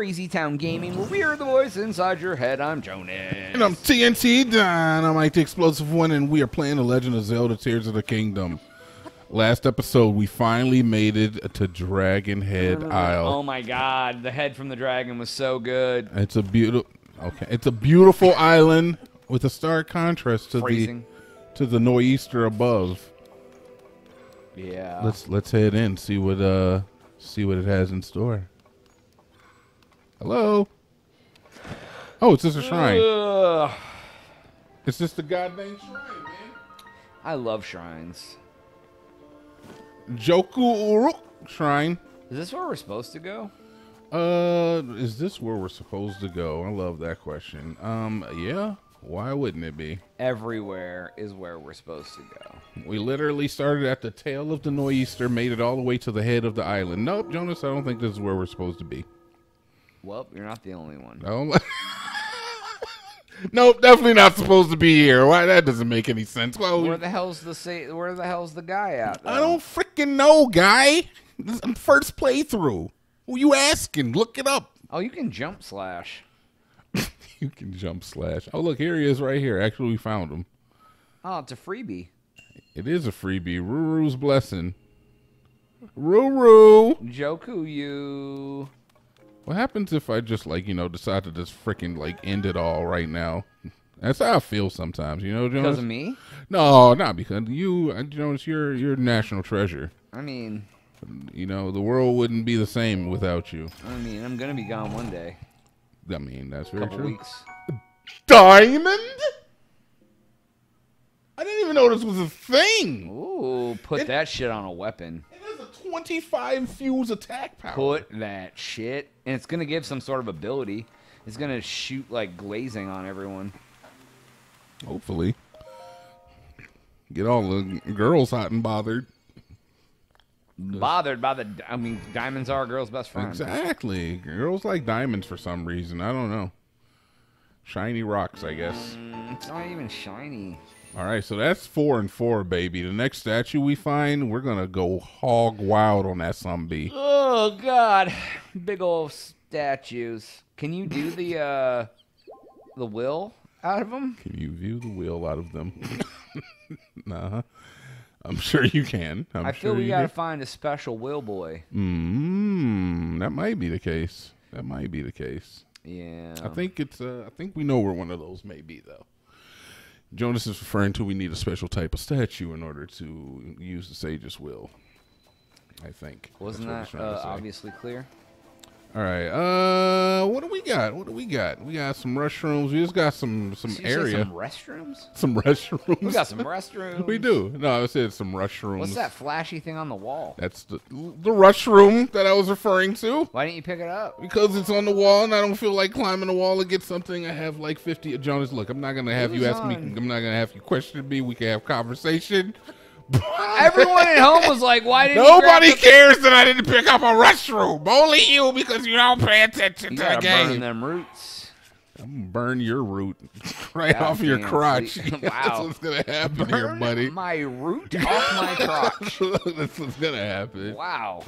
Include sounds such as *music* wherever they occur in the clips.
Crazy Town Gaming, where we are the voice inside your head. I'm Jonas. And I'm TNT Dynamite, the explosive one, and we are playing The Legend of Zelda Tears of the Kingdom. Last episode, we finally made it to Dragon Head Isle. Oh my god, the head from the dragon was so good. It's a beautiful, okay, it's a beautiful island with a stark contrast to Freezing. the to the nor'easter above. Yeah. Let's let's head in, see what uh see what it has in store. Hello. Oh, it's just a shrine. Ugh. It's just a goddamn shrine, man. I love shrines. Joku Shrine. Is this where we're supposed to go? Uh, is this where we're supposed to go? I love that question. Um, yeah. Why wouldn't it be? Everywhere is where we're supposed to go. We literally started at the tail of the nor'easter, made it all the way to the head of the island. Nope, Jonas, I don't think this is where we're supposed to be. Well, you're not the only one. Don't *laughs* nope, definitely not supposed to be here. Why? That doesn't make any sense. Well, Where the hell's the sa- Where the hell's the guy at? I don't freaking know, guy. This is first playthrough. Who you asking? Look it up. Oh, you can jump slash. *laughs* You can jump slash. Oh, look, here he is right here. Actually, we found him. Oh, it's a freebie. It is a freebie. Rauru's blessing. Rauru. Joku, you. What happens if I just like you know decide to just freaking like end it all right now? That's how I feel sometimes. You know, Jonas. Because of me? No, not because you. uh, Jonas, you're you're national treasure. I mean, You know, the world wouldn't be the same without you. I mean, I'm gonna be gone one day. I mean, that's very couple true. weeks. Diamond. I didn't even know this was a thing. Ooh, put It- that shit on a weapon. It has a 25 fuse attack power. Put that shit, and it's gonna give some sort of ability. It's gonna shoot like glazing on everyone. Hopefully. Get all the girls hot and bothered. Bothered by the, I mean, diamonds are a girl's best friend. Exactly. Girls like diamonds for some reason. I don't know. Shiny rocks, I guess. Mm, it's not even shiny. All right, so that's four and four, baby. The next statue we find, we're gonna go hog wild on that zombie. Oh God, big old statues. Can you do the uh, the will out of them? Can you view the wheel out of them? *laughs* nah, I'm sure you can. I'm I sure feel we you gotta can. find a special will boy. Mm, that might be the case. That might be the case. Yeah. I think it's. Uh, I think we know where one of those may be, though. Jonas is referring to we need a special type of statue in order to use the Sage's will. I think. Wasn't that what he's trying to uh, obviously clear? All right. Uh, what do we got? What do we got? We got some restrooms. We just got some some Did you area, some restrooms. *laughs* some restrooms. We got some restrooms. we do. No, I said some restrooms. What's that flashy thing on the wall? That's the the restroom that I was referring to. Why didn't you pick it up? Because it's on the wall and I don't feel like climbing the wall to get something. I have like 50. Jonas, look, I'm not going to have you ask me. I'm not going to have you question me. We can have conversation. *laughs* Everyone at home was like, "Why didn't you grab Nobody the- cares that I didn't pick up a restroom. Only you because you don't pay attention You to the gotta burn game. them roots. I'm gonna burn your root *laughs* right God off your damn, crotch. please. *laughs* That's what's going to happen here, buddy. my root off my crotch. That's what's going to happen. Wow,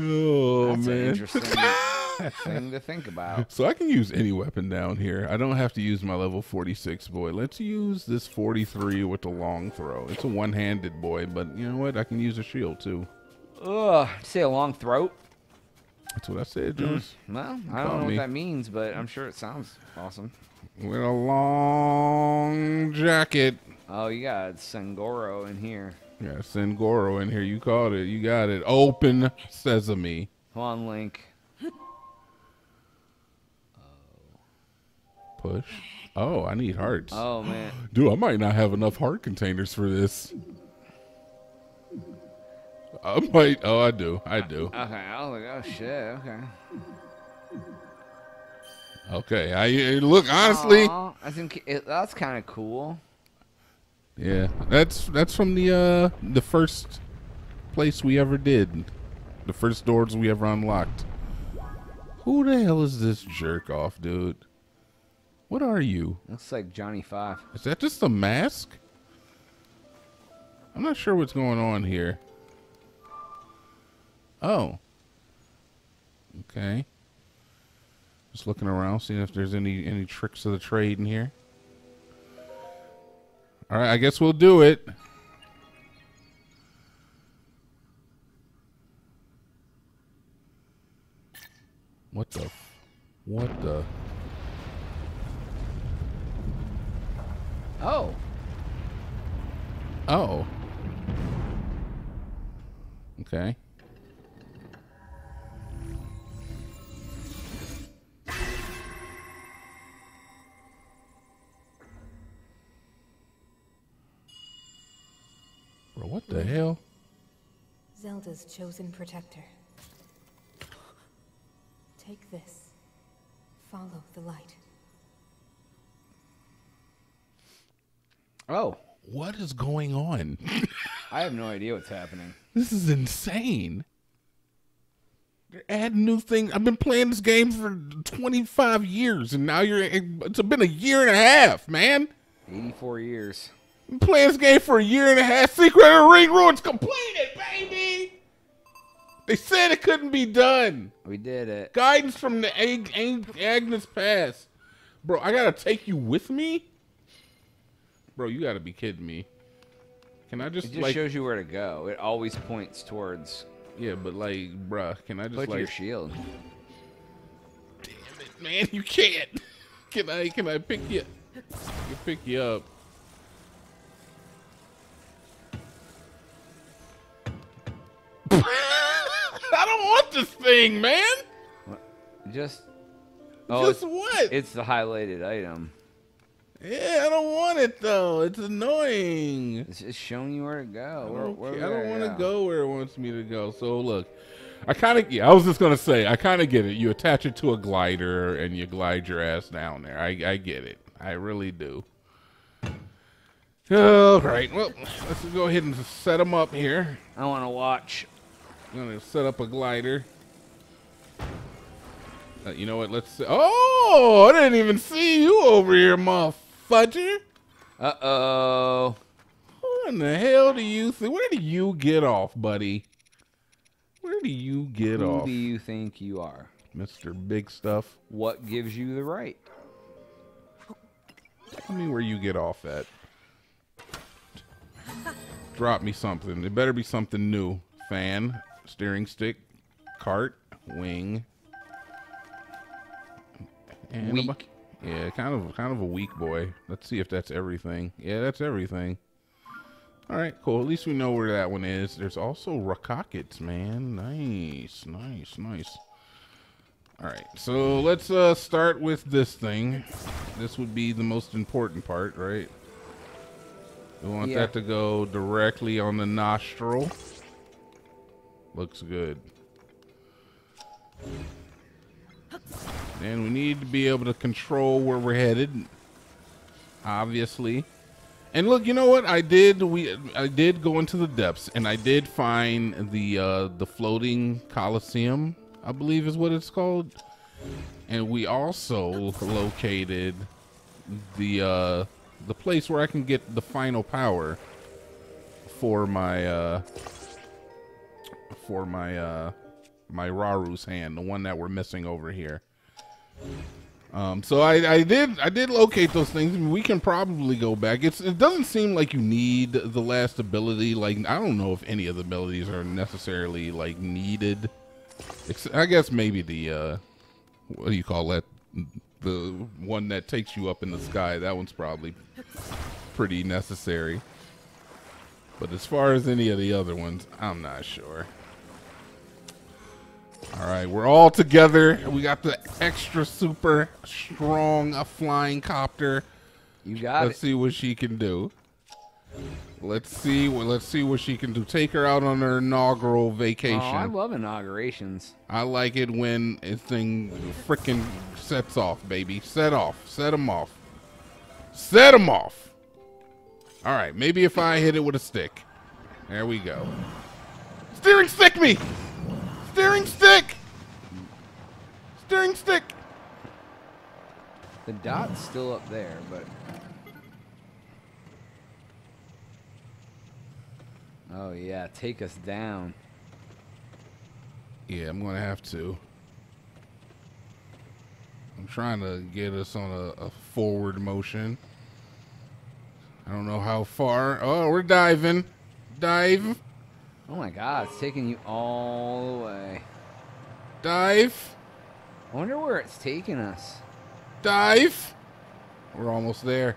Oh, that's an man. *laughs* thing to think about. So I can use any weapon down here. I don't have to use my level 46 boy. Let's use this 43 with the long throw. It's a one-handed boy, but you know what? I can use a shield too. Ugh, say a long throat. That's what I said, hmm, Jones. Well, I don't know me. what that means, but I'm sure it sounds awesome. With a long jacket. Oh, you got Sengoro in here. Yeah, Sengoro in here. You called it. You got it. Open sesame. Come on, Link. Push. Oh, I need hearts. Oh man, Dude, I might not have enough heart containers for this. I might. Oh, I do. I do. okay. I was like, oh shit, okay. Okay. I look honestly. Aw, I think it, that's kind of cool. Yeah, that's that's from the uh the first place we ever did, the first doors we ever unlocked. Who the hell is this jerk off, dude? What are you? Looks like Johnny Five. Is that just a mask? I'm not sure what's going on here. Oh. Okay. Just looking around, seeing if there's any any tricks of the trade in here. All right, I guess we'll do it. What the? What the? Oh, Oh. Okay. Bro, what the hmm. hell? Zelda's chosen protector. Take this. Follow the light. Oh, What is going on? *laughs* I have no idea what's happening. This is insane. You're adding new things. I've been playing this game for 25 years, and now you're. It's been a year and a half, man. 84 years. Been playing this game for a year and a half. Secret of the Ring Ruins completed, baby. They said it couldn't be done. We did it. Guidance from the Ag- Ag- Ages Past, bro. I gotta take you with me, bro. You gotta be kidding me. Can I just, It just like, shows you where to go. It always points towards. yeah, but like, bruh, can I just Put like, your shield. damn it, man, you can't. *laughs* Can I, can I pick you? Can pick you up? *laughs* I don't want this thing, man. Just. Oh, Just what? it's the highlighted item. Yeah, I don't want it though. It's annoying. It's just showing you where to go. I don't, where care. I don't want to go where it wants me to go. So look, I kind of yeah. I was just gonna say I kind of get it. You attach it to a glider and you glide your ass down there. I I get it. I really do. All right. Well, let's go ahead and set them up here. I want to watch. I'm gonna set up a glider. Uh, you know what? Let's. See. Oh, I didn't even see you over here, motherfucker. Uh oh. What in the hell do you think? Where do you get off, buddy? Where do you get Who off, do you think you are? Mr. Big Stuff? What gives you the right? Tell me where you get off at. Drop me something. It better be something new. Fan, steering stick, cart, wing. And a Weak. Yeah, kind of, kind of a weak boy. Let's see if that's everything. Yeah, that's everything. All right, cool. At least we know where that one is. There's also rockets, man. Nice, nice, nice. All right, so let's uh, start with this thing. This would be the most important part, right? We want Yeah. that to go directly on the nostril. Looks good. And we need to be able to control where we're headed. Obviously. And look, you know what? I did we I did go into the depths and I did find the uh the floating coliseum, I believe is what it's called. And we also located the uh the place where I can get the final power for my uh for my uh my Rauru's hand, the one that we're missing over here. Um, so I, I did I did locate those things. We can probably go back. It's it doesn't seem like you need the last ability. Like I don't know if any of the abilities are necessarily like needed. I guess maybe the uh, what do you call that? The one that takes you up in the sky. That one's probably pretty necessary. But as far as any of the other ones, I'm not sure. All right, we're all together. We got the extra super strong flying copter. You got it. Let's it. see what she can do. Let's see what let's see what she can do. Take her out on her inaugural vacation. Oh, I love inaugurations. I like it when this thing freaking sets off, baby. Set off. Set them off. Set them off. All right, maybe if I hit it with a stick. There we go. Steering stick me. Steering stick. Steering stick. The dot's still up there, but. Oh, yeah. Take us down. Yeah, I'm gonna have to. I'm trying to get us on a, a forward motion. I don't know how far. Oh, we're diving. Dive. Oh my god, it's taking you all the way. Dive. I wonder where it's taking us. Dive. We're almost there.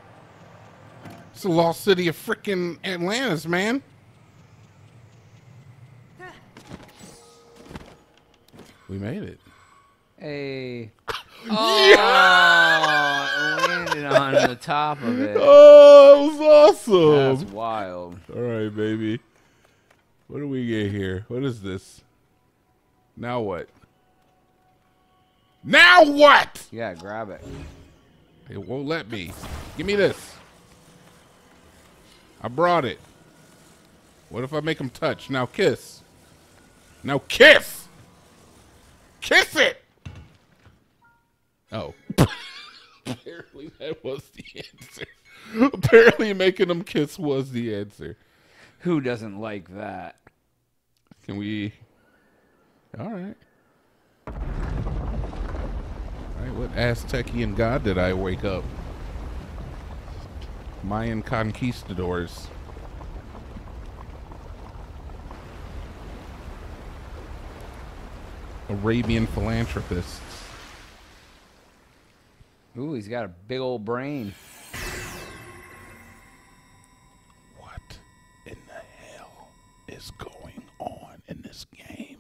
It's the lost city of frickin' Atlantis, man. We made it. Hey. *laughs* Oh, it landed on the top of it. *laughs* Oh, that was awesome. That's wild. All right, baby. What do we get here? What is this? Now what? Now what? Yeah, grab it. It won't let me. Give me this. I brought it. What if I make him touch? Now kiss. Now kiss. Kiss it. Oh. *laughs* Apparently that was the answer. Apparently making them kiss was the answer. Who doesn't like that? Can we? All right. All right. What Aztecian god did I wake up? Mayan conquistadors. Arabian philanthropists. Ooh, he's got a big old brain. What in the hell is going on in this game?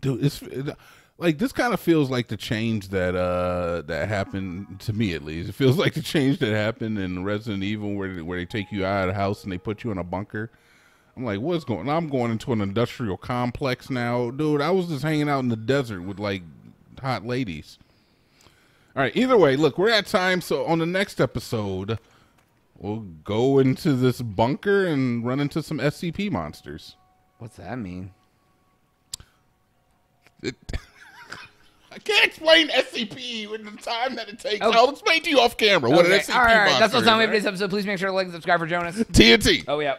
Dude, it's it- like this kind of feels like the change that uh that happened to me at least. It feels like the change that happened in Resident Evil where where they take you out of the house and they put you in a bunker. I'm like, what's going? On? I'm going into an industrial complex now, dude. I was just hanging out in the desert with like hot ladies. All right. Either way, look, we're at time. So on the next episode, we'll go into this bunker and run into some SCP monsters. What's that mean? It, *laughs* I can't explain SCP with the time that it takes. Okay. I'll explain to you off camera what an Okay, SCP all right, all monster That's what's on is, with this episode. Please make sure to like and subscribe for Jonas. *laughs* TNT. Oh, yeah.